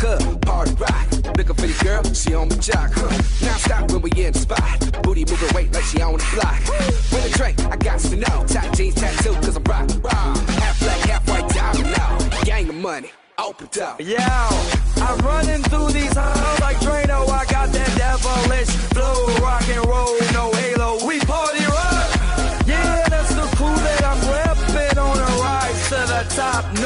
The party rock. Looking for the girl, she on the jock. Huh. Now stop when we in the spot. Booty moving weight like she on the block. With a drink, I got to know. Tight jeans tattoo, cause I'm rock, raw. Half black, half white, diamond now. Gang of money, open up. Yeah, I'm running through these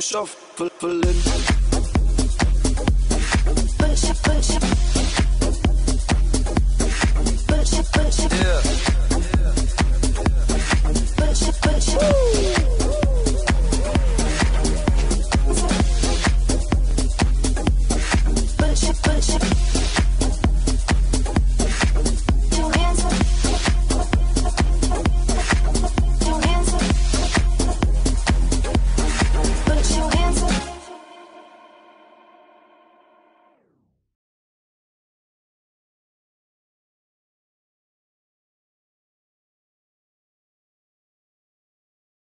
shuffling. Punch it, punch it. Punch it, punch it. Yeah.